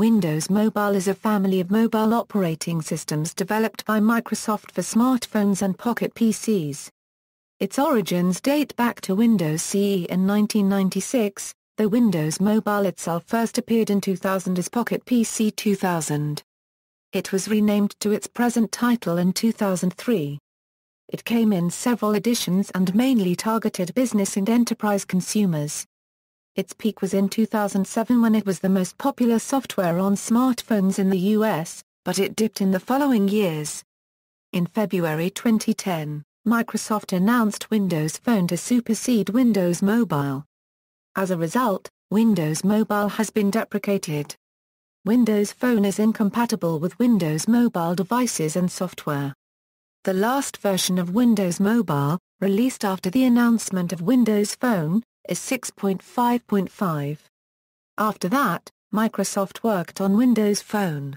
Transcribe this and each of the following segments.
Windows Mobile is a family of mobile operating systems developed by Microsoft for smartphones and pocket PCs. Its origins date back to Windows CE in 1996, though Windows Mobile itself first appeared in 2000 as Pocket PC 2000. It was renamed to its present title in 2003. It came in several editions and mainly targeted business and enterprise consumers. Its peak was in 2007 when it was the most popular software on smartphones in the US, but it dipped in the following years. In February 2010, Microsoft announced Windows Phone to supersede Windows Mobile. As a result, Windows Mobile has been deprecated. Windows Phone is incompatible with Windows Mobile devices and software. The last version of Windows Mobile, released after the announcement of Windows Phone, is 6.5.5. After that, Microsoft worked on Windows Phone.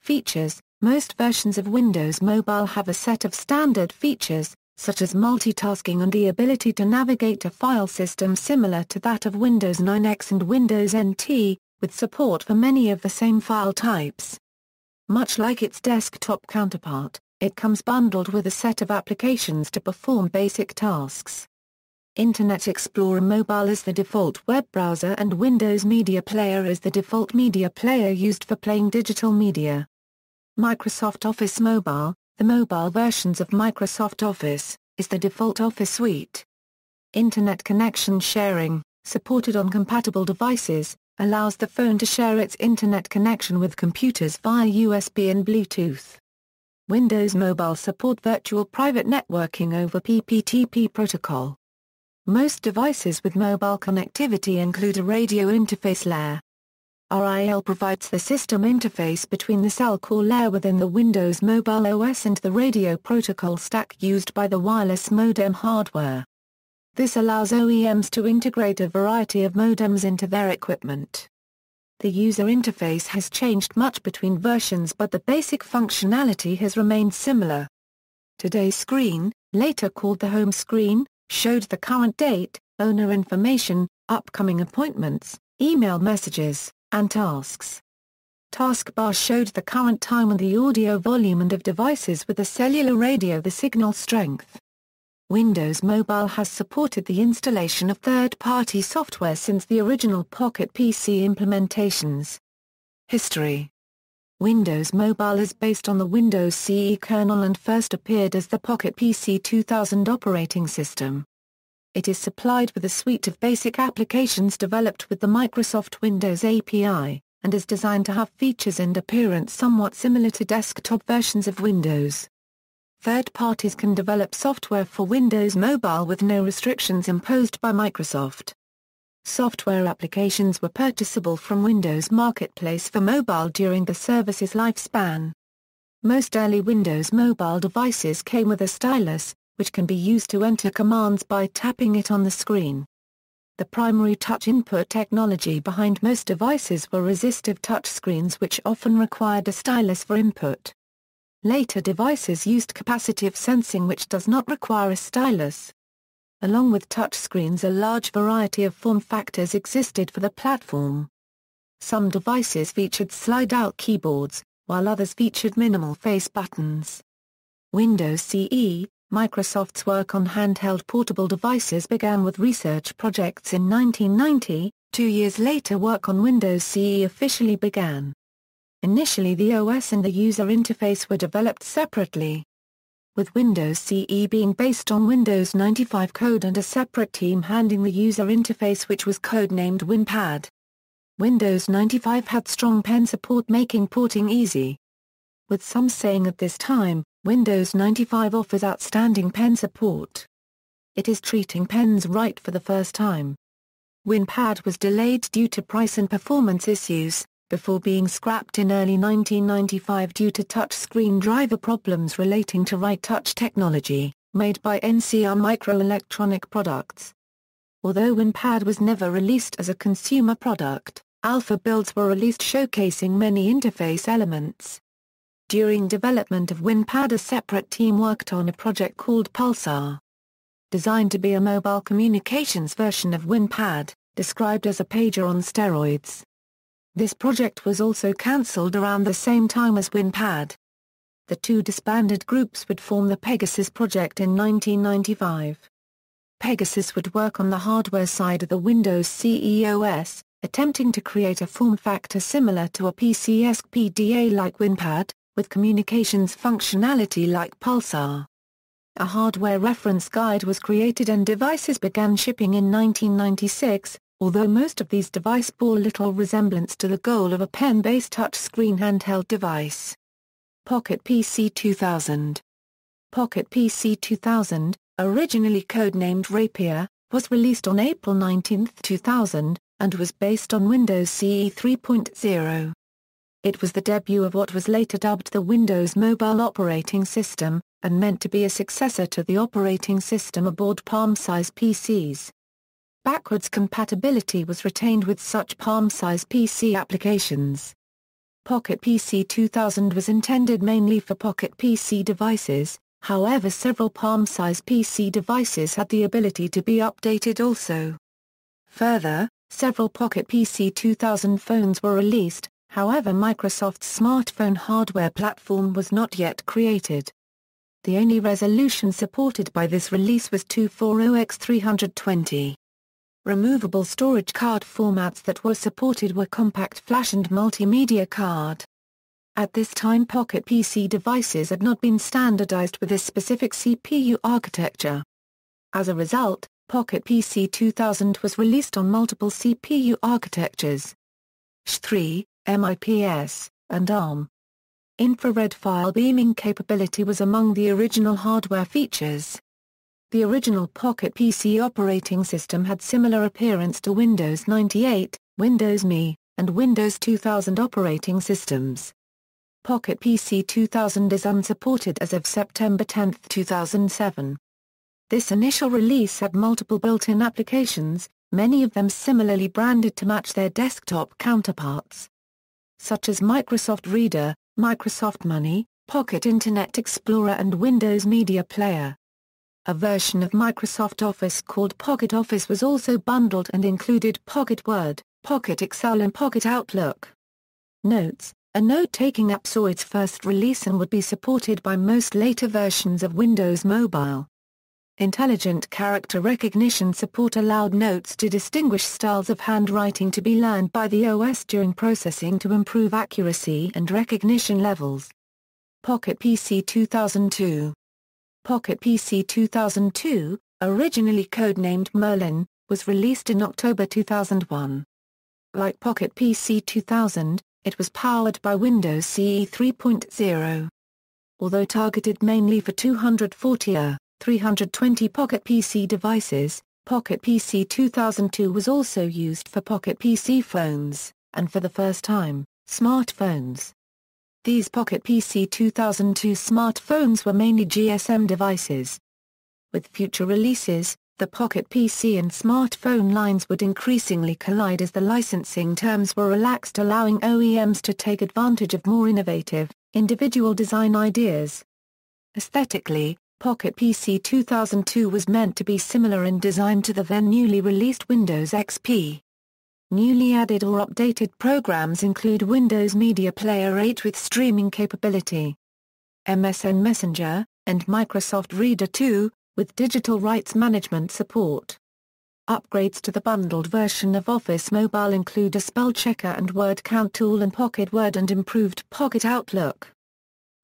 Features Most versions of Windows Mobile have a set of standard features, such as multitasking and the ability to navigate a file system similar to that of Windows 9X and Windows NT, with support for many of the same file types. Much like its desktop counterpart, it comes bundled with a set of applications to perform basic tasks. Internet Explorer Mobile is the default web browser and Windows Media Player is the default media player used for playing digital media. Microsoft Office Mobile, the mobile versions of Microsoft Office, is the default Office suite. Internet connection sharing, supported on compatible devices, allows the phone to share its internet connection with computers via USB and Bluetooth. Windows Mobile support virtual private networking over PPTP protocol. Most devices with mobile connectivity include a radio interface layer. RIL provides the system interface between the cell core layer within the Windows Mobile OS and the radio protocol stack used by the wireless modem hardware. This allows OEMs to integrate a variety of modems into their equipment. The user interface has changed much between versions but the basic functionality has remained similar. Today's screen, later called the home screen, showed the current date, owner information, upcoming appointments, email messages, and tasks. Taskbar showed the current time and the audio volume and of devices with a cellular radio the signal strength. Windows Mobile has supported the installation of third-party software since the original Pocket PC implementations. History Windows Mobile is based on the Windows CE kernel and first appeared as the Pocket PC 2000 operating system. It is supplied with a suite of basic applications developed with the Microsoft Windows API, and is designed to have features and appearance somewhat similar to desktop versions of Windows. Third parties can develop software for Windows Mobile with no restrictions imposed by Microsoft. Software applications were purchasable from Windows Marketplace for mobile during the service's lifespan. Most early Windows mobile devices came with a stylus, which can be used to enter commands by tapping it on the screen. The primary touch input technology behind most devices were resistive touchscreens which often required a stylus for input. Later devices used capacitive sensing which does not require a stylus. Along with touchscreens a large variety of form factors existed for the platform. Some devices featured slide-out keyboards, while others featured minimal face buttons. Windows CE, Microsoft's work on handheld portable devices began with research projects in 1990, two years later work on Windows CE officially began. Initially the OS and the user interface were developed separately with Windows CE being based on Windows 95 code and a separate team handling the user interface which was codenamed WinPad. Windows 95 had strong pen support making porting easy. With some saying at this time, Windows 95 offers outstanding pen support. It is treating pens right for the first time. WinPad was delayed due to price and performance issues, before being scrapped in early 1995 due to touchscreen driver problems relating to Right-Touch technology, made by NCR Microelectronic Products. Although WinPad was never released as a consumer product, alpha builds were released showcasing many interface elements. During development of WinPad a separate team worked on a project called Pulsar. Designed to be a mobile communications version of WinPad, described as a pager on steroids. This project was also cancelled around the same time as WinPad. The two disbanded groups would form the Pegasus project in 1995. Pegasus would work on the hardware side of the Windows CE OS, attempting to create a form factor similar to a PC-esque PDA like WinPad, with communications functionality like Pulsar. A hardware reference guide was created and devices began shipping in 1996, although most of these devices bore little resemblance to the goal of a pen-based touchscreen handheld device. Pocket PC 2000 Pocket PC 2000, originally codenamed Rapier, was released on April 19, 2000, and was based on Windows CE 3.0. It was the debut of what was later dubbed the Windows Mobile Operating System, and meant to be a successor to the operating system aboard palm-size PCs. Backwards compatibility was retained with such palm-size PC applications. Pocket PC 2000 was intended mainly for Pocket PC devices, however several palm-size PC devices had the ability to be updated also. Further, several Pocket PC 2000 phones were released, however Microsoft's smartphone hardware platform was not yet created. The only resolution supported by this release was 240x320. Removable storage card formats that were supported were compact flash and multimedia card. At this time Pocket PC devices had not been standardized with this specific CPU architecture. As a result, Pocket PC 2000 was released on multiple CPU architectures. SH3, MIPS, and ARM. Infrared file beaming capability was among the original hardware features. The original Pocket PC operating system had similar appearance to Windows 98, Windows ME, and Windows 2000 operating systems. Pocket PC 2000 is unsupported as of September 10, 2007. This initial release had multiple built-in applications, many of them similarly branded to match their desktop counterparts such as Microsoft Reader, Microsoft Money, Pocket Internet Explorer and Windows Media Player. A version of Microsoft Office called Pocket Office was also bundled and included Pocket Word, Pocket Excel and Pocket Outlook. Notes, a note-taking app saw its first release and would be supported by most later versions of Windows Mobile. Intelligent character recognition support allowed notes to distinguish styles of handwriting to be learned by the OS during processing to improve accuracy and recognition levels. Pocket PC 2002 Pocket PC 2002, originally codenamed Merlin, was released in October 2001. Like Pocket PC 2000, it was powered by Windows CE 3.0. Although targeted mainly for 240 or uh, 320 Pocket PC devices, Pocket PC 2002 was also used for Pocket PC phones, and for the first time, smartphones. These Pocket PC 2002 smartphones were mainly GSM devices. With future releases, the Pocket PC and smartphone lines would increasingly collide as the licensing terms were relaxed allowing OEMs to take advantage of more innovative, individual design ideas. Aesthetically, Pocket PC 2002 was meant to be similar in design to the then newly released Windows XP. Newly added or updated programs include Windows Media Player 8 with streaming capability, MSN Messenger, and Microsoft Reader 2, with digital rights management support. Upgrades to the bundled version of Office Mobile include a spell checker and word count tool and Pocket Word and improved Pocket Outlook.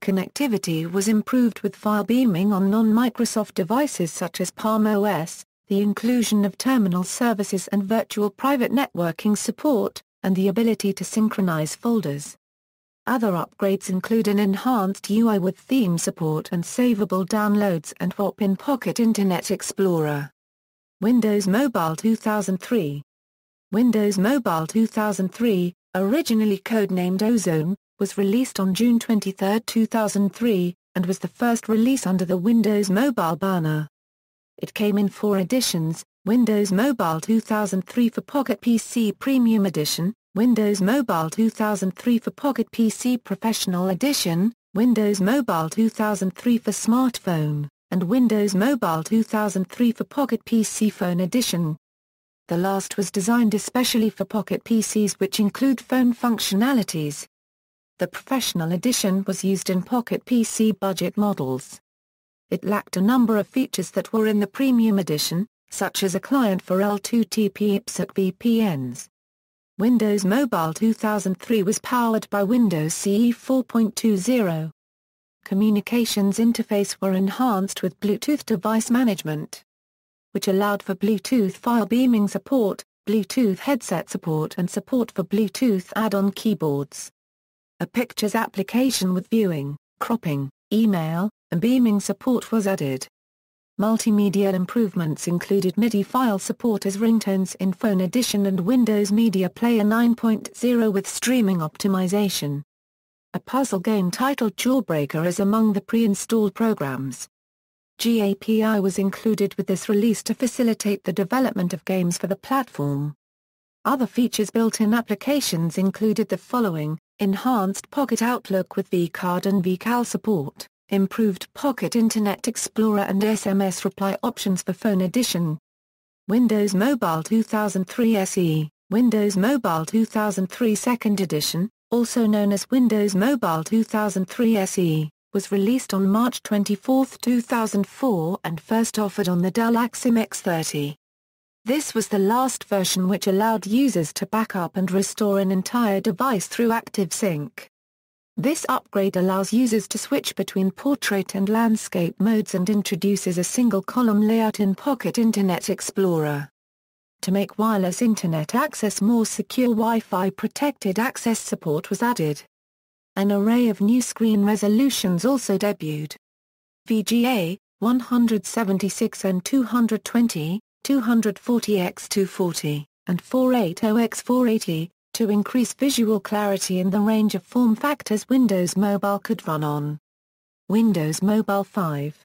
Connectivity was improved with file beaming on non-Microsoft devices such as Palm OS, the inclusion of terminal services and virtual private networking support, and the ability to synchronize folders. Other upgrades include an enhanced UI with theme support and savable downloads and WAP in Pocket Internet Explorer. Windows Mobile 2003 Windows Mobile 2003, originally codenamed Ozone, was released on June 23, 2003, and was the first release under the Windows Mobile banner. It came in four editions, Windows Mobile 2003 for Pocket PC Premium Edition, Windows Mobile 2003 for Pocket PC Professional Edition, Windows Mobile 2003 for Smartphone, and Windows Mobile 2003 for Pocket PC Phone Edition. the last was designed especially for Pocket PCs which include phone functionalities. The Professional Edition was used in Pocket PC budget models. It lacked a number of features that were in the Premium Edition, such as a client for L2TP IPsec VPNs. Windows Mobile 2003 was powered by Windows CE 4.20. Communications interface were enhanced with Bluetooth device management, which allowed for Bluetooth file beaming support, Bluetooth headset support and support for Bluetooth add-on keyboards. A pictures application with viewing, cropping, email, and beaming support was added. Multimedia improvements included MIDI file support as ringtones in Phone Edition and Windows Media Player 9.0 with streaming optimization. A puzzle game titled Jawbreaker is among the pre-installed programs. GAPI was included with this release to facilitate the development of games for the platform. Other features built-in applications included the following, enhanced Pocket Outlook with vCard and vCal support improved Pocket Internet Explorer and SMS reply options for Phone Edition. Windows Mobile 2003 SE, Windows Mobile 2003 Second Edition, also known as Windows Mobile 2003 SE, was released on March 24, 2004 and first offered on the Dell Axim X30. This was the last version which allowed users to back up and restore an entire device through ActiveSync. This upgrade allows users to switch between portrait and landscape modes and introduces a single column layout in Pocket Internet Explorer. To make wireless Internet access more secure Wi-Fi protected access support was added. An array of new screen resolutions also debuted. VGA, 176 and 220, 240x240, and 480x480, to increase visual clarity and the range of form factors Windows Mobile could run on. Windows Mobile 5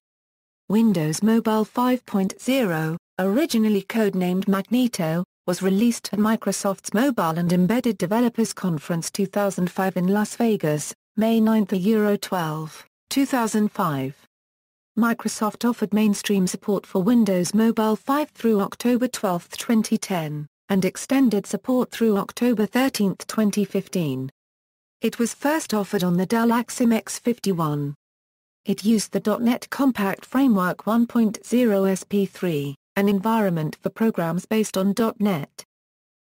Windows Mobile 5.0, originally codenamed Magneto, was released at Microsoft's Mobile and Embedded Developers Conference 2005 in Las Vegas, May 9 Euro 12, 2005. Microsoft offered mainstream support for Windows Mobile 5 through October 12, 2010 and extended support through October 13, 2015. It was first offered on the Dell Axim X51. It used the .NET Compact Framework 1.0 SP3, an environment for programs based on .NET.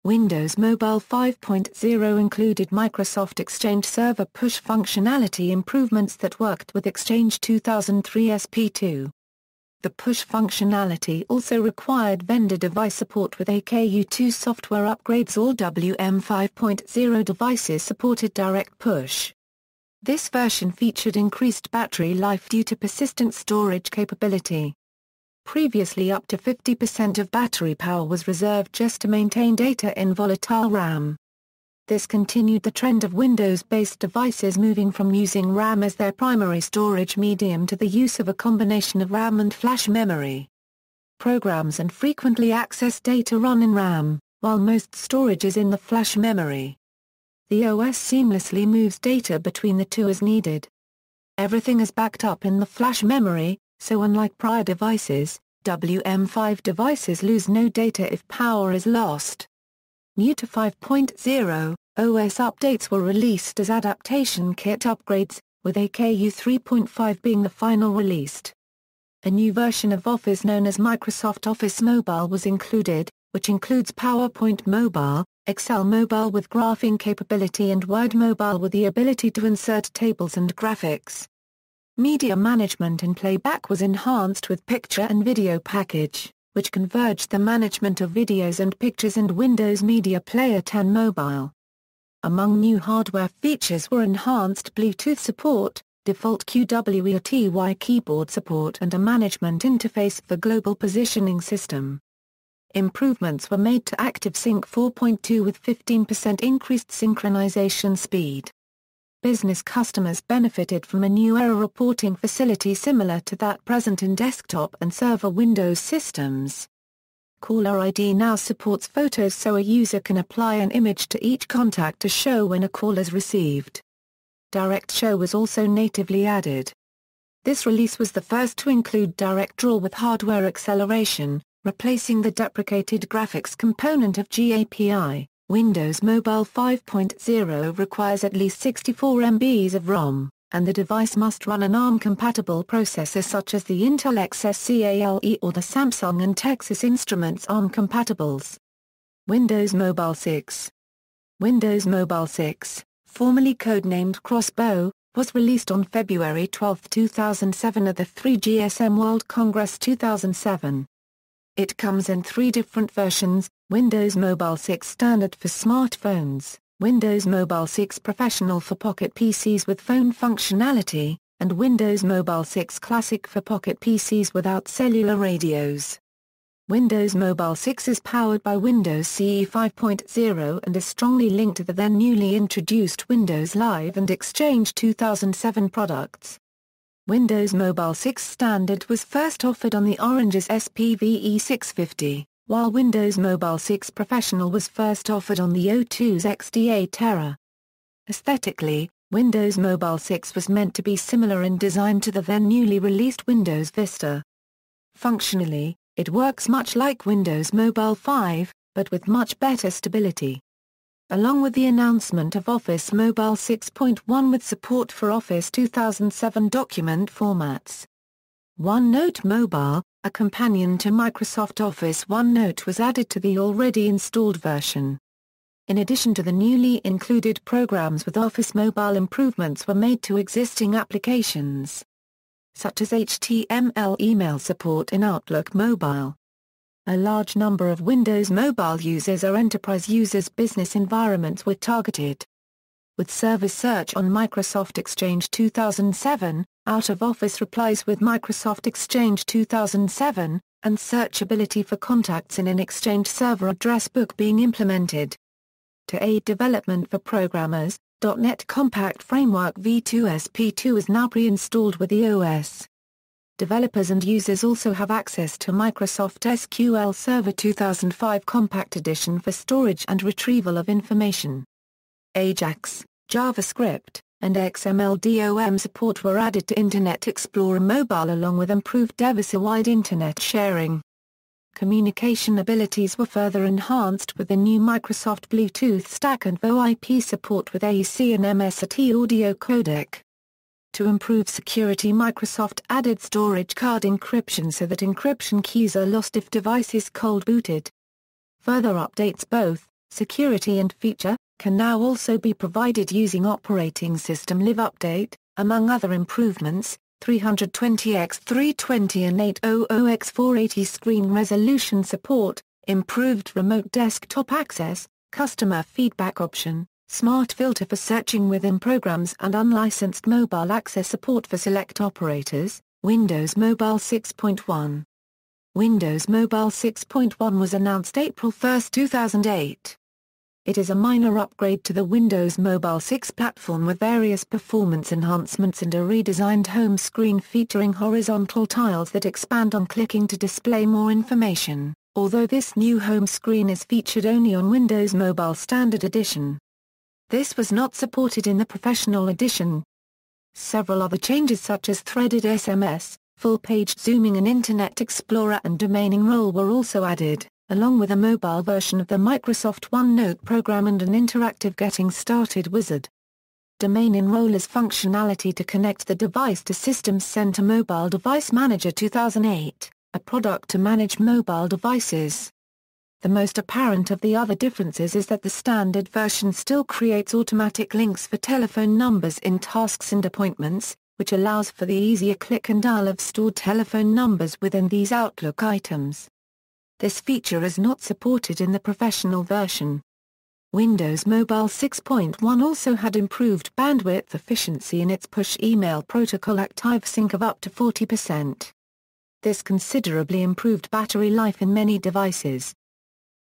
Windows Mobile 5.0 included Microsoft Exchange Server push functionality improvements that worked with Exchange 2003 SP2. The push functionality also required vendor device support with AKU2 software upgrades all WM 5.0 devices supported direct push. This version featured increased battery life due to persistent storage capability. Previously up to 50% of battery power was reserved just to maintain data in volatile RAM. This continued the trend of Windows-based devices moving from using RAM as their primary storage medium to the use of a combination of RAM and flash memory. Programs and frequently accessed data run in RAM, while most storage is in the flash memory. The OS seamlessly moves data between the two as needed. Everything is backed up in the flash memory, so unlike prior devices, WM5 devices lose no data if power is lost. New to 5.0, OS updates were released as adaptation kit upgrades, with AKU 3.5 being the final released. A new version of Office known as Microsoft Office Mobile was included, which includes PowerPoint Mobile, Excel Mobile with graphing capability and Word Mobile with the ability to insert tables and graphics. Media management and playback was enhanced with Picture and Video Package which converged the management of videos and pictures and Windows Media Player 10 Mobile. Among new hardware features were enhanced Bluetooth support, default QWERTY keyboard support and a management interface for global positioning system. Improvements were made to ActiveSync 4.2 with 15% increased synchronization speed business customers benefited from a new error reporting facility similar to that present in desktop and server Windows systems. Caller ID now supports photos so a user can apply an image to each contact to show when a call is received. Direct Show was also natively added. This release was the first to include Direct Draw with hardware acceleration, replacing the deprecated graphics component of GAPI. Windows Mobile 5.0 requires at least 64 MB of ROM, and the device must run an ARM-compatible processor such as the Intel XSCALE or the Samsung and Texas Instruments ARM-compatibles. Windows Mobile 6 Windows Mobile 6, formerly codenamed Crossbow, was released on February 12, 2007 at the 3GSM World Congress 2007. It comes in three different versions, Windows Mobile 6 Standard for smartphones, Windows Mobile 6 Professional for pocket PCs with phone functionality, and Windows Mobile 6 Classic for pocket PCs without cellular radios. Windows Mobile 6 is powered by Windows CE 5.0 and is strongly linked to the then newly introduced Windows Live and Exchange 2007 products. Windows Mobile 6 Standard was first offered on the Orange's SPVE 650, while Windows Mobile 6 Professional was first offered on the O2's XDA Terra. Aesthetically, Windows Mobile 6 was meant to be similar in design to the then newly released Windows Vista. Functionally, it works much like Windows Mobile 5, but with much better stability along with the announcement of Office Mobile 6.1 with support for Office 2007 document formats. OneNote Mobile, a companion to Microsoft Office OneNote was added to the already installed version. In addition to the newly included programs with Office Mobile improvements were made to existing applications, such as HTML email support in Outlook Mobile. A large number of Windows Mobile users or enterprise users business environments were targeted. With Server Search on Microsoft Exchange 2007, out-of-office replies with Microsoft Exchange 2007, and searchability for contacts in an Exchange server address book being implemented. To aid development for programmers, .NET Compact Framework v2sp2 is now pre-installed with the OS. Developers and users also have access to Microsoft SQL Server 2005 Compact Edition for storage and retrieval of information. AJAX, JavaScript, and XML DOM support were added to Internet Explorer Mobile along with improved device-wide Internet sharing. Communication abilities were further enhanced with the new Microsoft Bluetooth stack and VoIP support with AC and MSRT audio codec. To improve security Microsoft added storage card encryption so that encryption keys are lost if device is cold booted. Further updates both, security and feature, can now also be provided using Operating System Live Update, among other improvements, 320x320 and 800x480 screen resolution support, improved remote desktop access, customer feedback option, Smart filter for searching within programs and unlicensed mobile access support for select operators, Windows Mobile 6.1. Windows Mobile 6.1 was announced April 1, 2008. It is a minor upgrade to the Windows Mobile 6 platform with various performance enhancements and a redesigned home screen featuring horizontal tiles that expand on clicking to display more information, although this new home screen is featured only on Windows Mobile Standard Edition. This was not supported in the professional edition. Several other changes such as threaded SMS, full-page zooming and Internet Explorer and domain enroll were also added, along with a mobile version of the Microsoft OneNote program and an interactive Getting Started wizard. Domain enroll is functionality to connect the device to Systems Center Mobile Device Manager 2008, a product to manage mobile devices. The most apparent of the other differences is that the standard version still creates automatic links for telephone numbers in tasks and appointments, which allows for the easier click and dial of stored telephone numbers within these Outlook items. This feature is not supported in the professional version. Windows Mobile 6.1 also had improved bandwidth efficiency in its push email protocol ActiveSync of up to 40%. This considerably improved battery life in many devices.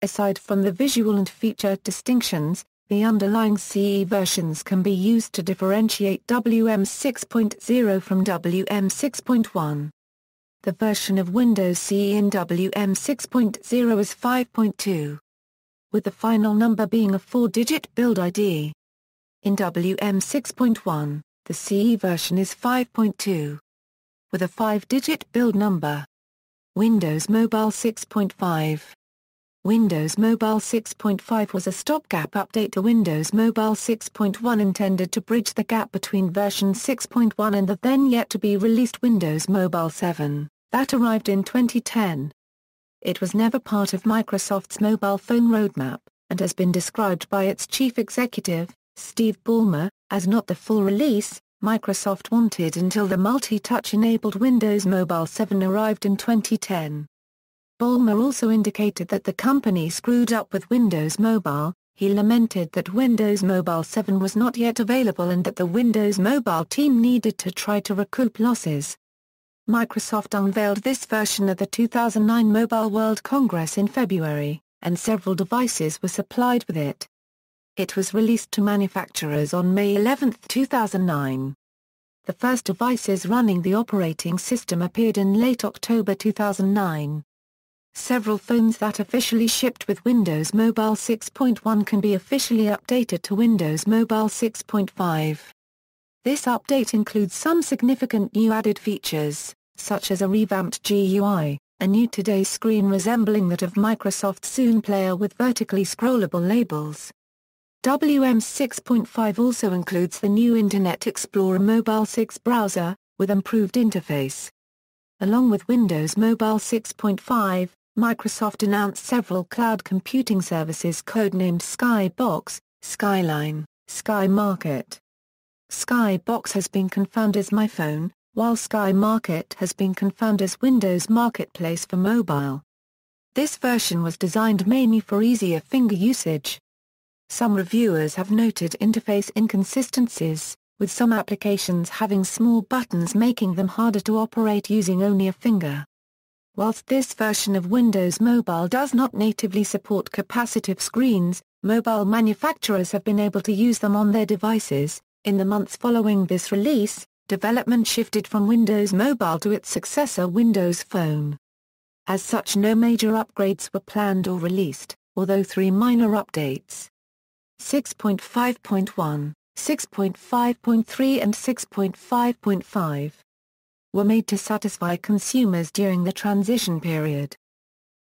Aside from the visual and feature distinctions, the underlying CE versions can be used to differentiate WM 6.0 from WM 6.1. The version of Windows CE in WM 6.0 is 5.2, with the final number being a four-digit build ID. In WM 6.1, the CE version is 5.2, with a five-digit build number. Windows Mobile 6.5 Windows Mobile 6.5 was a stopgap update to Windows Mobile 6.1 intended to bridge the gap between version 6.1 and the then yet to be released Windows Mobile 7, that arrived in 2010. It was never part of Microsoft's mobile phone roadmap, and has been described by its chief executive, Steve Ballmer, as not the full release, Microsoft wanted until the multi-touch-enabled Windows Mobile 7 arrived in 2010. Ballmer also indicated that the company screwed up with Windows Mobile, he lamented that Windows Mobile 7 was not yet available and that the Windows Mobile team needed to try to recoup losses. Microsoft unveiled this version at the 2009 Mobile World Congress in February, and several devices were supplied with it. It was released to manufacturers on May 11, 2009. The first devices running the operating system appeared in late October 2009. Several phones that officially shipped with Windows Mobile 6.1 can be officially updated to Windows Mobile 6.5. This update includes some significant new added features, such as a revamped GUI, a new Today screen resembling that of Microsoft's Zune player with vertically scrollable labels, WM 6.5 also includes the new Internet Explorer Mobile 6 browser, with improved interface. Along with Windows Mobile 6.5, Microsoft announced several cloud computing services codenamed Skybox, Skyline, Sky Market. Skybox has been confirmed as MyPhone, while Sky Market has been confirmed as Windows Marketplace for mobile. This version was designed mainly for easier finger usage, some reviewers have noted interface inconsistencies, with some applications having small buttons making them harder to operate using only a finger. Whilst this version of Windows Mobile does not natively support capacitive screens, mobile manufacturers have been able to use them on their devices. In the months following this release, development shifted from Windows Mobile to its successor Windows Phone. As such no major upgrades were planned or released, although three minor updates, 6.5.1, 6.5.3 and 6.5.5 were made to satisfy consumers during the transition period.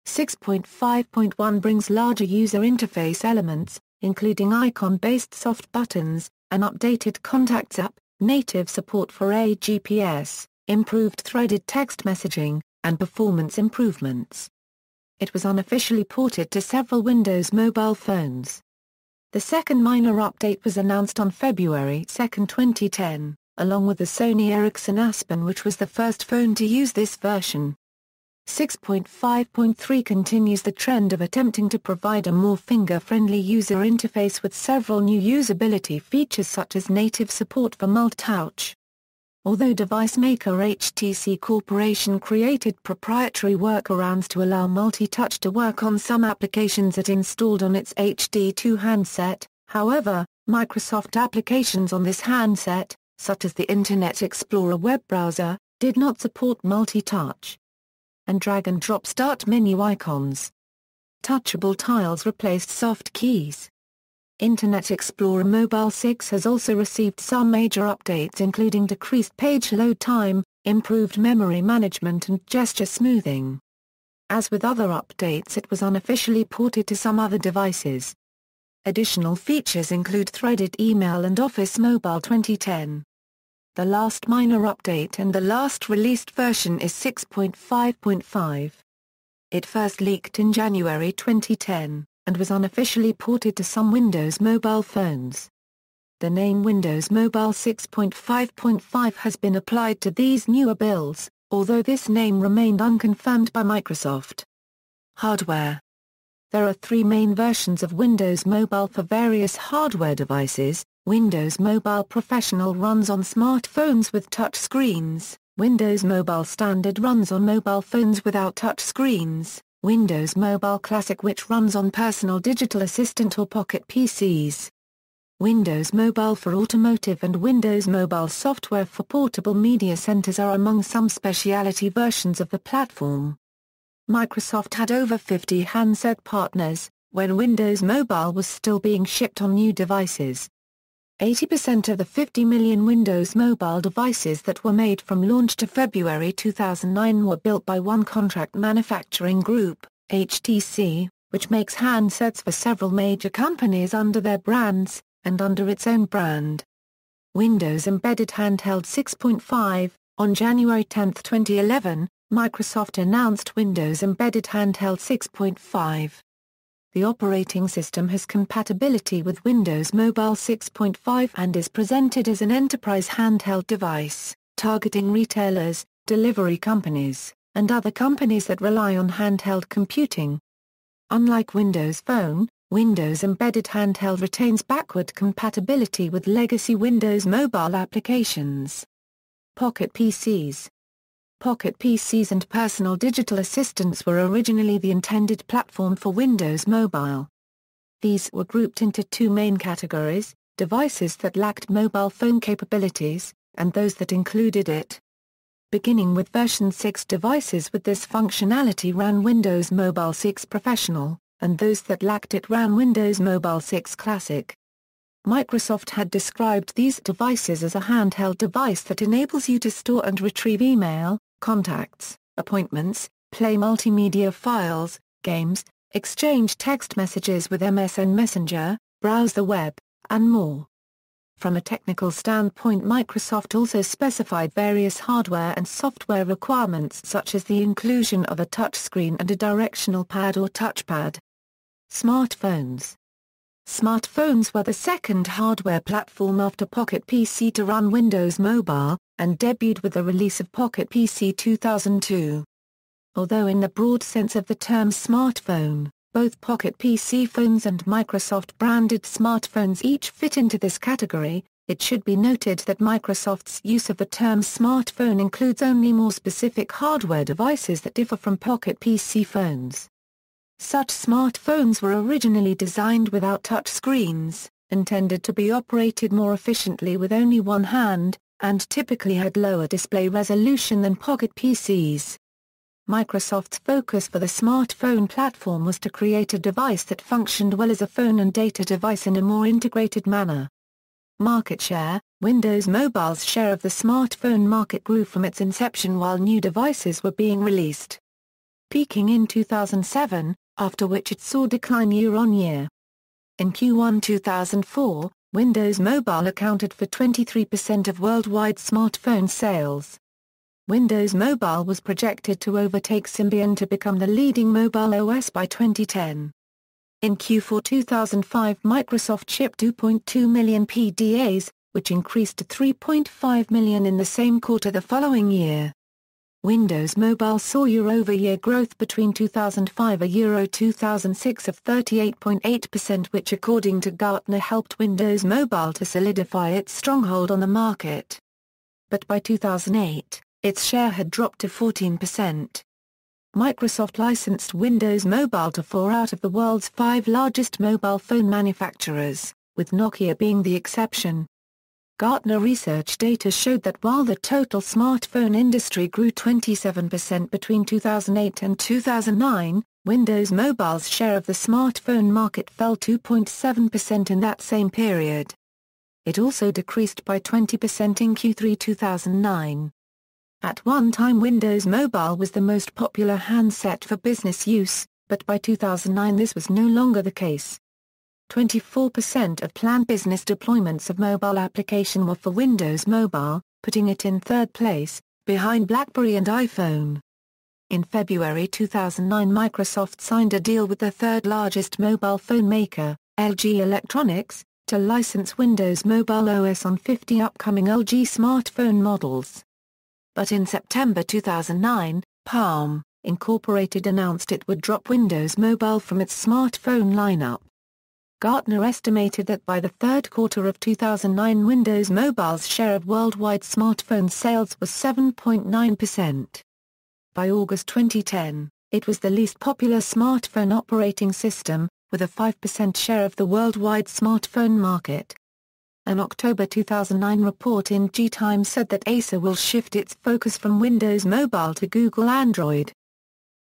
6.5.1 brings larger user interface elements, including icon-based soft buttons, an updated Contacts app, native support for AGPS, improved threaded text messaging, and performance improvements. It was unofficially ported to several Windows mobile phones. The second minor update was announced on February 2, 2010, along with the Sony Ericsson Aspen which was the first phone to use this version. 6.5.3 continues the trend of attempting to provide a more finger-friendly user interface with several new usability features such as native support for multi-touch, Although device maker HTC Corporation created proprietary workarounds to allow multi-touch to work on some applications it installed on its HD2 handset, however, Microsoft applications on this handset, such as the Internet Explorer web browser, did not support multi-touch. And drag-and-drop start menu icons. Touchable tiles replaced soft keys. Internet Explorer Mobile 6 has also received some major updates including decreased page load time, improved memory management and gesture smoothing. As with other updates it was unofficially ported to some other devices. Additional features include threaded email and Office Mobile 2010. The last minor update and the last released version is 6.5.5. It first leaked in January 2010 and was unofficially ported to some Windows mobile phones. The name Windows Mobile 6.5.5 has been applied to these newer builds, although this name remained unconfirmed by Microsoft. Hardware There are three main versions of Windows Mobile for various hardware devices. Windows Mobile Professional runs on smartphones with touch screens. Windows Mobile Standard runs on mobile phones without touch screens. Windows Mobile Classic which runs on personal digital assistant or pocket PCs. Windows Mobile for automotive and Windows Mobile software for portable media centers are among some specialty versions of the platform. Microsoft had over 50 handset partners, when Windows Mobile was still being shipped on new devices. 80% of the 50 million Windows mobile devices that were made from launch to February 2009 were built by one contract manufacturing group, HTC, which makes handsets for several major companies under their brands, and under its own brand. Windows Embedded Handheld 6.5 On January 10, 2011, Microsoft announced Windows Embedded Handheld 6.5. The operating system has compatibility with Windows Mobile 6.5 and is presented as an enterprise handheld device, targeting retailers, delivery companies, and other companies that rely on handheld computing. Unlike Windows Phone, Windows Embedded Handheld retains backward compatibility with legacy Windows mobile applications. Pocket PCs Pocket PCs and personal digital assistants were originally the intended platform for Windows Mobile. These were grouped into two main categories, devices that lacked mobile phone capabilities, and those that included it. Beginning with version 6 devices with this functionality ran Windows Mobile 6 Professional, and those that lacked it ran Windows Mobile 6 Classic. Microsoft had described these devices as a handheld device that enables you to store and retrieve email, contacts, appointments, play multimedia files, games, exchange text messages with MSN Messenger, browse the web, and more. From a technical standpoint Microsoft also specified various hardware and software requirements such as the inclusion of a touchscreen and a directional pad or touchpad. Smartphones Smartphones were the second hardware platform after Pocket PC to run Windows Mobile, and debuted with the release of Pocket PC 2002. Although in the broad sense of the term smartphone, both Pocket PC phones and Microsoft-branded smartphones each fit into this category, it should be noted that Microsoft's use of the term smartphone includes only more specific hardware devices that differ from Pocket PC phones. Such smartphones were originally designed without touch screens, intended to be operated more efficiently with only one hand, and typically had lower display resolution than Pocket PCs. Microsoft's focus for the smartphone platform was to create a device that functioned well as a phone and data device in a more integrated manner. Market share Windows Mobile's share of the smartphone market grew from its inception while new devices were being released. Peaking in 2007, after which it saw decline year-on-year. In Q1 2004, Windows Mobile accounted for 23% of worldwide smartphone sales. Windows Mobile was projected to overtake Symbian to become the leading mobile OS by 2010. In Q4 2005 Microsoft shipped 2.2 million PDAs, which increased to 3.5 million in the same quarter the following year. Windows Mobile saw year-over-year growth between 2005 a Euro 2006 of 38.8% which according to Gartner helped Windows Mobile to solidify its stronghold on the market. But by 2008, its share had dropped to 14%. Microsoft licensed Windows Mobile to four out of the world's five largest mobile phone manufacturers, with Nokia being the exception. Gartner research data showed that while the total smartphone industry grew 27% between 2008 and 2009, Windows Mobile's share of the smartphone market fell 2.7% in that same period. It also decreased by 20% in Q3 2009. At one time Windows Mobile was the most popular handset for business use, but by 2009 this was no longer the case. 24% of planned business deployments of mobile application were for Windows Mobile, putting it in third place, behind BlackBerry and iPhone. In February 2009 Microsoft signed a deal with the third largest mobile phone maker, LG Electronics, to license Windows Mobile OS on 50 upcoming LG smartphone models. But in September 2009, Palm, Incorporated announced it would drop Windows Mobile from its smartphone lineup. Gartner estimated that by the third quarter of 2009 Windows Mobile's share of worldwide smartphone sales was 7.9%. By August 2010, it was the least popular smartphone operating system, with a 5% share of the worldwide smartphone market. An October 2009 report in DigiTimes said that Acer will shift its focus from Windows Mobile to Google Android.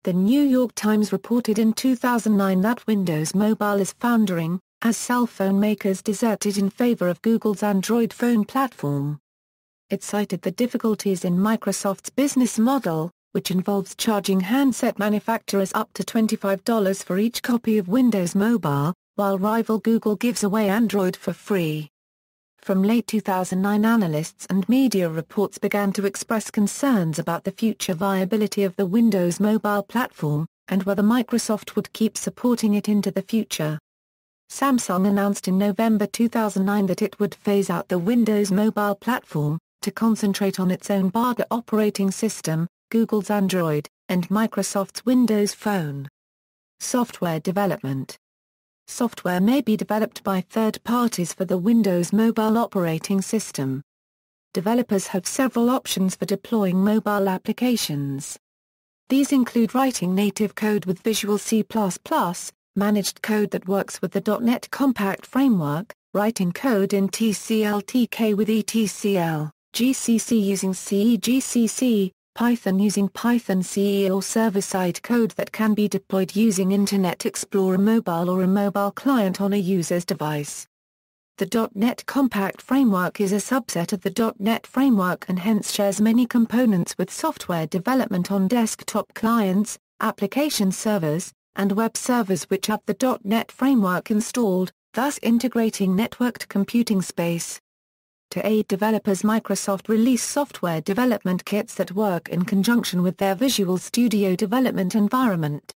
The New York Times reported in 2009 that Windows Mobile is foundering, as cell phone makers deserted in favor of Google's Android phone platform. It cited the difficulties in Microsoft's business model, which involves charging handset manufacturers up to $25 for each copy of Windows Mobile, while rival Google gives away Android for free. From late 2009 analysts and media reports began to express concerns about the future viability of the Windows Mobile platform, and whether Microsoft would keep supporting it into the future. Samsung announced in November 2009 that it would phase out the Windows Mobile platform, to concentrate on its own Bada operating system, Google's Android, and Microsoft's Windows Phone. Software development Software may be developed by third parties for the Windows mobile operating system. Developers have several options for deploying mobile applications. These include writing native code with Visual C++, managed code that works with the .NET Compact framework, writing code in TCL/TK with ETCL, GCC using CEGCC, Python using Python CE or server-side code that can be deployed using Internet Explorer Mobile or a mobile client on a user's device. The .NET Compact framework is a subset of the .NET framework and hence shares many components with software development on desktop clients, application servers, and web servers which have the .NET framework installed, thus integrating networked computing space. To aid developers Microsoft release software development kits that work in conjunction with their Visual Studio development environment.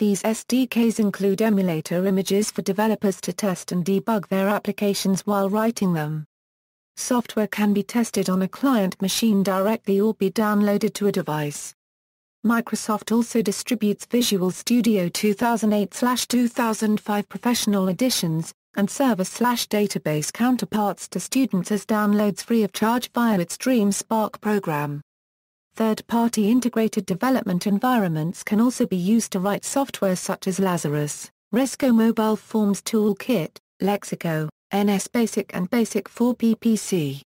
These SDKs include emulator images for developers to test and debug their applications while writing them. Software can be tested on a client machine directly or be downloaded to a device. Microsoft also distributes Visual Studio 2008-2005 professional editions, and server-slash-database counterparts to students as downloads free of charge via its DreamSpark program. Third-party integrated development environments can also be used to write software such as Lazarus, Resco Mobile Forms Toolkit, Lexico, NS Basic and Basic 4 PPC.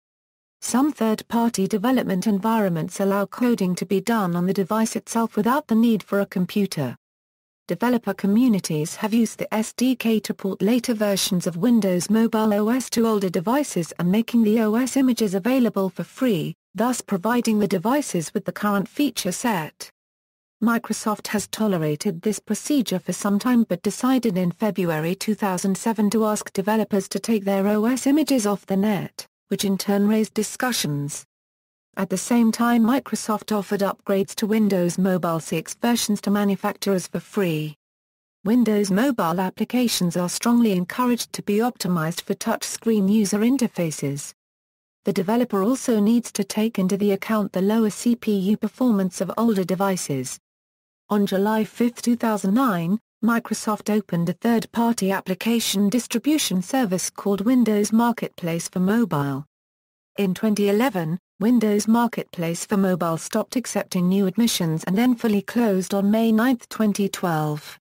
Some third-party development environments allow coding to be done on the device itself without the need for a computer. Developer communities have used the SDK to port later versions of Windows Mobile OS to older devices and making the OS images available for free, thus providing the devices with the current feature set. Microsoft has tolerated this procedure for some time but decided in February 2007 to ask developers to take their OS images off the net, which in turn raised discussions. At the same time Microsoft offered upgrades to Windows Mobile 6 versions to manufacturers for free. Windows mobile applications are strongly encouraged to be optimized for touchscreen user interfaces. The developer also needs to take into the account the lower CPU performance of older devices. On July 5, 2009, Microsoft opened a third-party application distribution service called Windows Marketplace for Mobile. In 2011, Windows Marketplace for Mobile stopped accepting new admissions and then fully closed on May 9, 2012.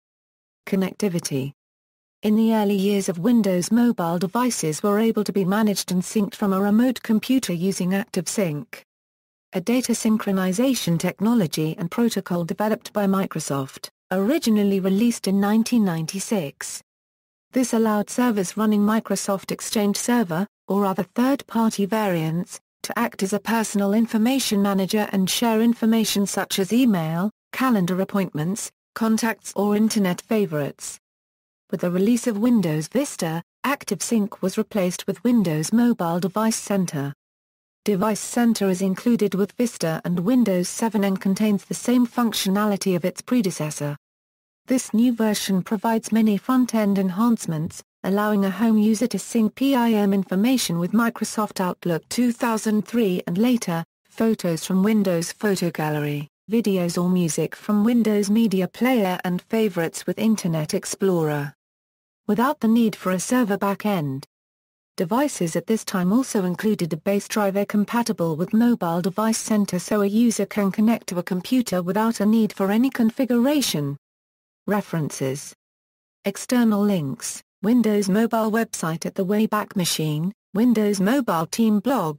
Connectivity In the early years of Windows mobile devices were able to be managed and synced from a remote computer using ActiveSync. A data synchronization technology and protocol developed by Microsoft, originally released in 1996. This allowed servers running Microsoft Exchange Server, or other third-party variants, to act as a personal information manager and share information such as email, calendar appointments, contacts or Internet favorites. With the release of Windows Vista, ActiveSync was replaced with Windows Mobile Device Center. Device Center is included with Vista and Windows 7 and contains the same functionality of its predecessor. This new version provides many front-end enhancements, allowing a home user to sync PIM information with Microsoft Outlook 2003 and later, photos from Windows Photo Gallery, videos or music from Windows Media Player and favorites with Internet Explorer. Without the need for a server backend. Devices at this time also included a base driver compatible with Mobile Device Center so a user can connect to a computer without a need for any configuration. References. External links. Windows Mobile website at the Wayback Machine, Windows Mobile Team blog,